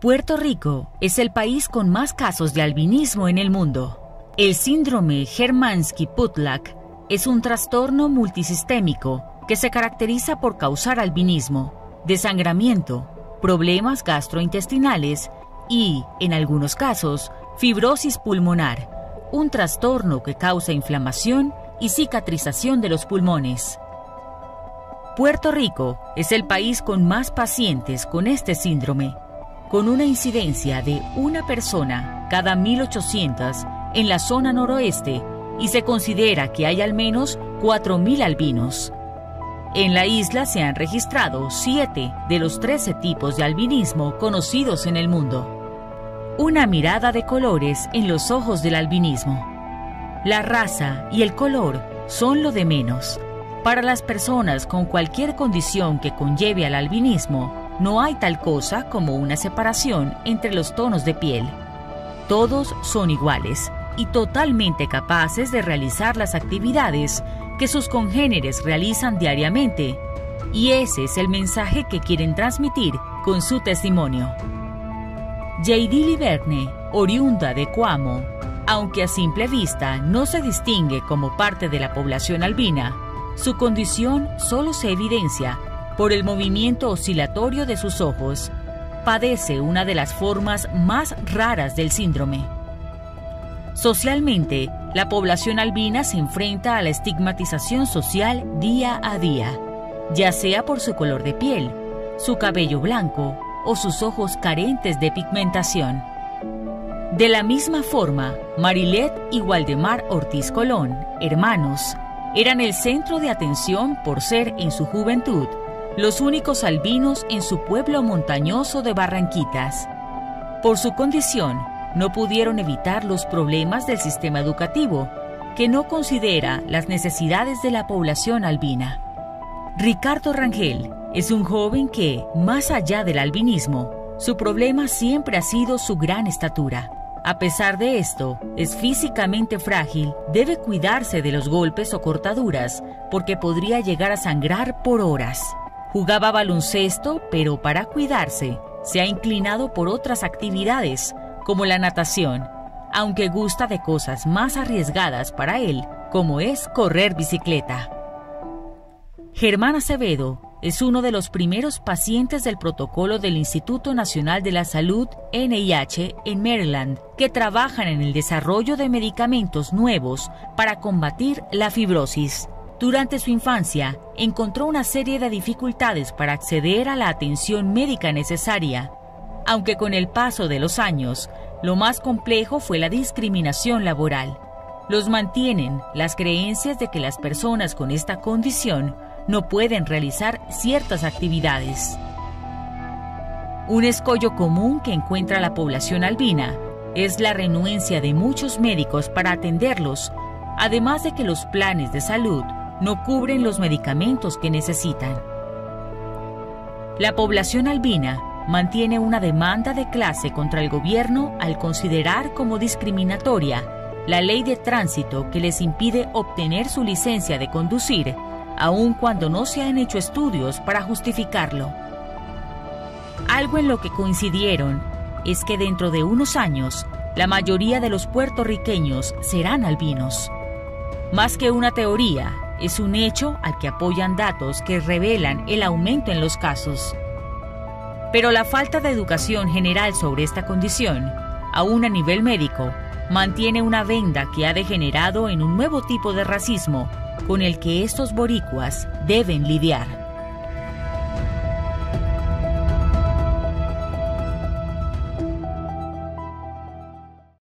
Puerto Rico es el país con más casos de albinismo en el mundo. El síndrome Hermansky-Putlag es un trastorno multisistémico que se caracteriza por causar albinismo, desangramiento, problemas gastrointestinales y, en algunos casos, fibrosis pulmonar, un trastorno que causa inflamación y cicatrización de los pulmones. Puerto Rico es el país con más pacientes con este síndrome, con una incidencia de una persona cada 1.800 en la zona noroeste y se considera que hay al menos 4.000 albinos. En la isla se han registrado 7 de los 13 tipos de albinismo conocidos en el mundo. Una mirada de colores en los ojos del albinismo. La raza y el color son lo de menos. Para las personas con cualquier condición que conlleve al albinismo, no hay tal cosa como una separación entre los tonos de piel. Todos son iguales y totalmente capaces de realizar las actividades que sus congéneres realizan diariamente. Y ese es el mensaje que quieren transmitir con su testimonio. J.D. Liverne, oriunda de Cuamo, aunque a simple vista no se distingue como parte de la población albina, su condición solo se evidencia por el movimiento oscilatorio de sus ojos. Padece una de las formas más raras del síndrome. Socialmente, la población albina se enfrenta a la estigmatización social día a día, ya sea por su color de piel, su cabello blanco o sus ojos carentes de pigmentación. De la misma forma, Marilet y Waldemar Ortiz Colón, hermanos, eran el centro de atención por ser en su juventud los únicos albinos en su pueblo montañoso de Barranquitas. Por su condición, no pudieron evitar los problemas del sistema educativo, que no considera las necesidades de la población albina. Ricardo Rangel es un joven que, más allá del albinismo, su problema siempre ha sido su gran estatura. A pesar de esto, es físicamente frágil, debe cuidarse de los golpes o cortaduras porque podría llegar a sangrar por horas. Jugaba baloncesto, pero para cuidarse, se ha inclinado por otras actividades como la natación, aunque gusta de cosas más arriesgadas para él, como es correr bicicleta. Germán Acevedo es uno de los primeros pacientes del protocolo del Instituto Nacional de la Salud NIH en Maryland que trabajan en el desarrollo de medicamentos nuevos para combatir la fibrosis. Durante su infancia, encontró una serie de dificultades para acceder a la atención médica necesaria aunque con el paso de los años, lo más complejo fue la discriminación laboral. Los mantienen las creencias de que las personas con esta condición no pueden realizar ciertas actividades. Un escollo común que encuentra la población albina es la renuencia de muchos médicos para atenderlos, además de que los planes de salud no cubren los medicamentos que necesitan. La población albina mantiene una demanda de clase contra el gobierno al considerar como discriminatoria la ley de tránsito que les impide obtener su licencia de conducir, aun cuando no se han hecho estudios para justificarlo. Algo en lo que coincidieron es que dentro de unos años la mayoría de los puertorriqueños serán albinos. Más que una teoría, es un hecho al que apoyan datos que revelan el aumento en los casos. Pero la falta de educación general sobre esta condición, aún a nivel médico, mantiene una venda que ha degenerado en un nuevo tipo de racismo con el que estos boricuas deben lidiar.